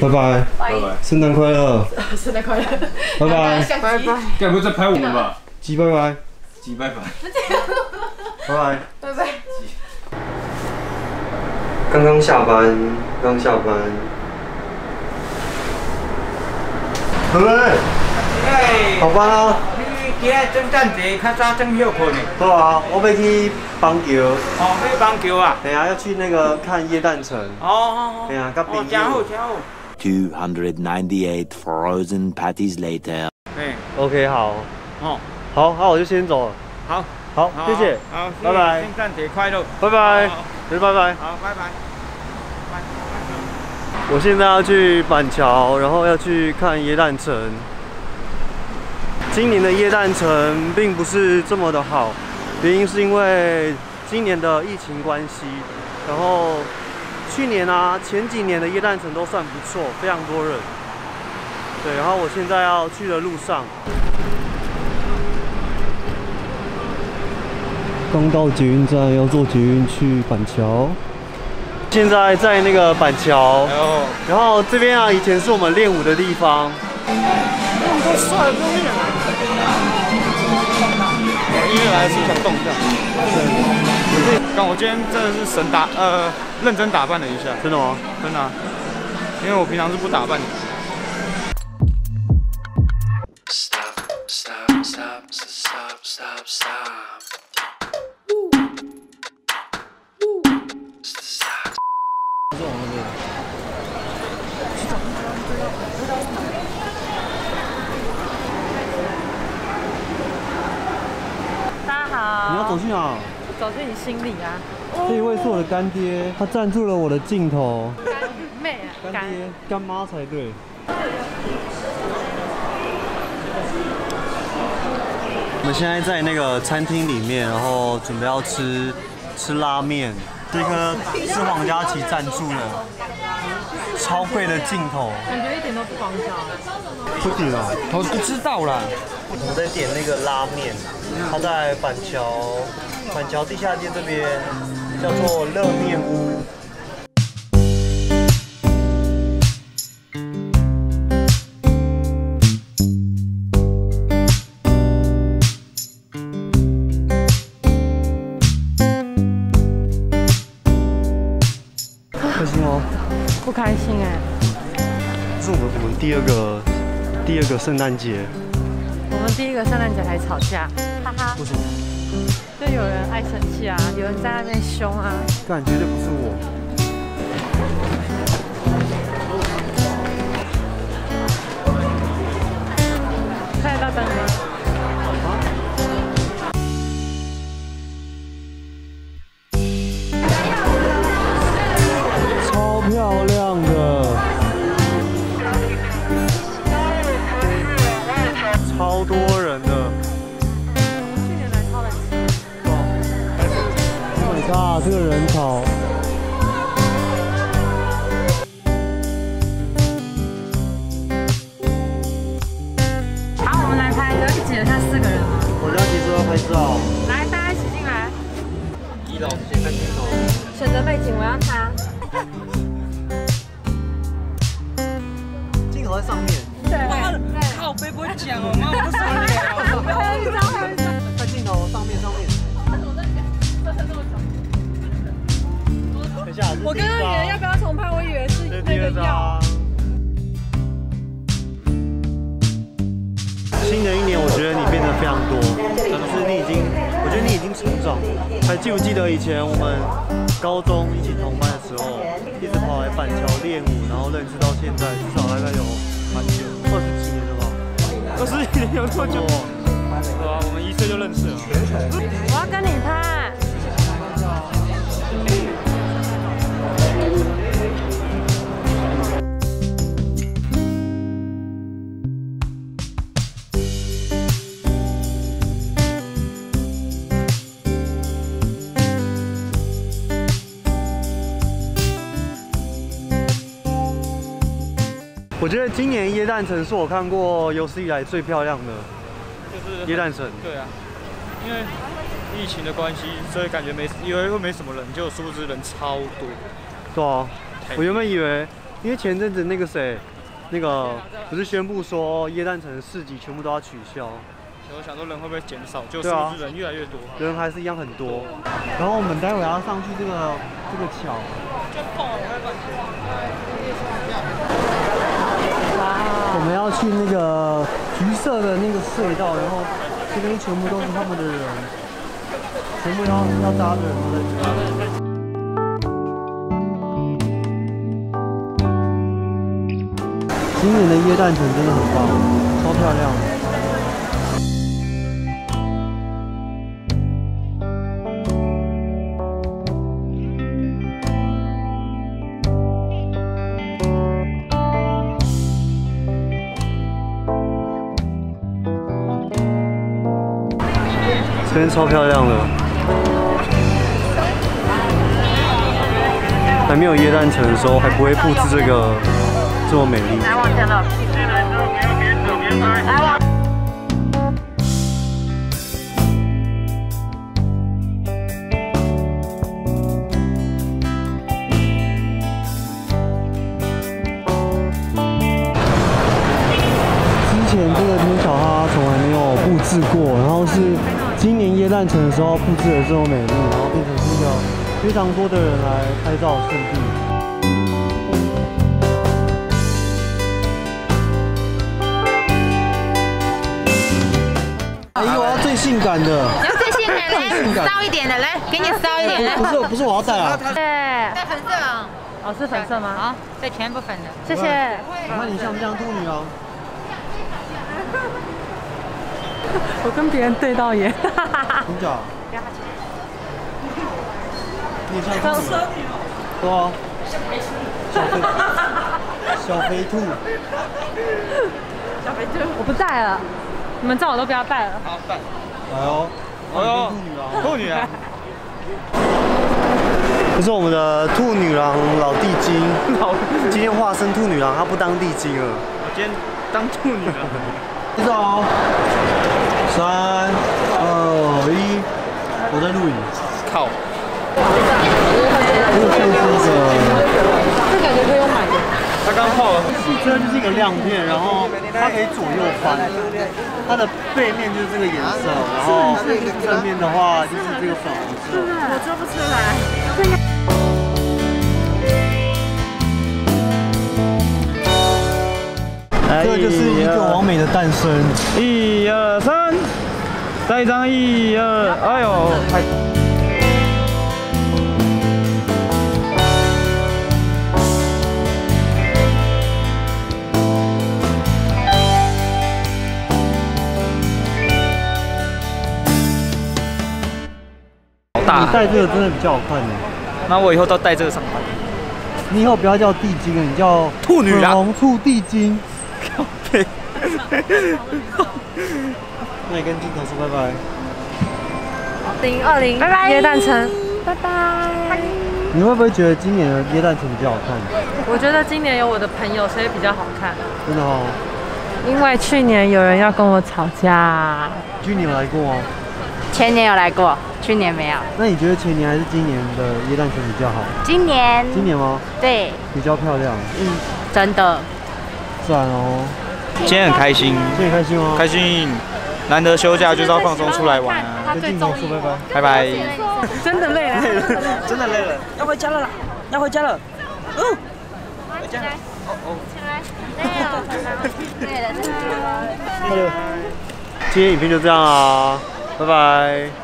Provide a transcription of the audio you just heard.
拜拜，拜拜，圣诞快乐，圣诞快乐，拜拜，拜拜，该不会在拍我们吧？鸡拜拜，鸡拜拜。拜拜。拜拜。刚刚下班，刚下班。何文，下班啊？你今日圣诞节较早转休困呢？好啊，我要去棒球。哦，去棒球啊？对啊，要去那个看叶诞城。哦，对啊，跟朋哦，真好，友。真好。298 frozen patties later. 哎，OK，好，哦，好，好，我就先走了。好，好，谢谢，好，拜拜圣诞节快乐，拜拜好，拜拜。好，拜拜。我现在要去板桥，然后要去看耶诞城。今年的耶诞城并不是这么的好，原因是因为今年的疫情关系。然后去年啊，前几年的耶诞城都算不错，非常多人。对，然后我现在要去的路上，刚到捷运站，要坐捷运去板桥。现在在那个板桥，哦，然后这边啊，以前是我们练舞的地方。多帅，不用练了。音乐来是想动一下。刚我今天真的是神打呃认真打扮了一下，真的吗？真的、因为我平常是不打扮的。Stop, stop, stop, stop, stop, stop. Stop. 大家好。你要走去哪？走进你心里啊。这一位是我的干爹，他赞助了我的镜头。干妹啊，干爹，干妈才对。我们现在在那个餐厅里面，然后准备要吃吃拉面。这颗是黄佳琪赞助的，超贵的镜头。感觉一点都不光效。不行啊！我不知道啦。我们在点那个拉面，他在板桥板桥地下街这边，叫做热面屋。开心吗？不开心哎、这是我们我们第二个第二个圣诞节，我们第一个圣诞节还吵架，哈哈。为什么？就有人爱生气啊，有人在那边凶啊。干绝对不是我。这个人潮。好，我们来拍，可以挤得下四个人吗？我家骑车要拍照。来，大家一起进来。一楼先看镜头。选择背景，我要他。镜头在上面。对。靠背不会讲哦，妈，我不爽是这是第二那个药。张。新的一年，我觉得你变得非常多，就是你已经，我觉得你已经成长。还记不记得以前我们高中一起同班的时候，一直跑来板桥练舞，然后认识到现在，至少大概有蛮久，二十几年了吧？二十几年有多久？哦对啊，我们一岁就认识了。我要跟你拍。我觉得今年耶诞城是我看过有史以来最漂亮的就是耶诞城。对啊，因为疫情的关系，所以感觉没以为会没什么人，结果殊不知人超多。对啊，我原本以为因为前阵子那个谁，那个不是宣布说耶诞城市集全部都要取消，我想说人会不会减少，就是人越来越多？人还是一样很多。然后我们待会要上去这个这个桥，我我们要去那个橘色的那个隧道，然后这边全部都是他们的人，全部要要搭的人都在这里。今年的耶诞城真的很棒，超漂亮的。这边超漂亮的，还没有耶诞城的时候，还不会布置这个这么美丽。诞城的时候布置的这么美丽，然后变成是一个非常多的人来拍照的圣地。哎，我要最性感的，你要最性感的来，骚一点的来，给你骚一点不是不是我要带啊！对，带粉色啊。哦，是粉色吗？啊，对，全部粉的。谢谢。你看你像不像兔女郎？我跟别人对到眼。真假？你像兔女郎？对啊。小肥小肥兔。我不在了，你们最好都不要带了。好，拜。来哦，哎呦兔女郎。兔女啊，这是我们的兔女郎老地精，老，今天化身兔女郎，她不当地精了。我今天当兔女郎。知道哦。三、二、一，我在录影。靠，这个像是一个，这感觉可以用买的。他刚泡了。这个就是一个亮片，然后它可以左右翻，它的背面就是这个颜色，然后正面的话就是这个粉红色。我做不出来。个就是一个完美的诞生。一二三，再一张，一二，哎呦，太。你，戴这个真的比较好看呢。那我以后都戴这个上班。你以后不要叫地精了，你叫兔女郎兔地精。对，那你跟镜头说拜拜。零二零，拜拜。耶诞城，拜拜。你会不会觉得今年的耶诞城比较好看？我觉得今年有我的朋友，所以比较好看。真的哦。因为去年有人要跟我吵架，去年有来过吗？前年有来过，去年没有。那你觉得前年还是今年的耶诞城比较好？今年今年吗？对，比较漂亮。嗯，真的。自然哦。今天很开心，今天开心哦？开心，难得休假就是要放松出来玩啊！跟镜头说拜拜。拜拜。真的累了。真的累了，要回家了啦，要回家了。哦，回家。哦哦。对了，今天影片就这样啊，拜拜。